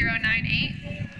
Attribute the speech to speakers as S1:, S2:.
S1: 098.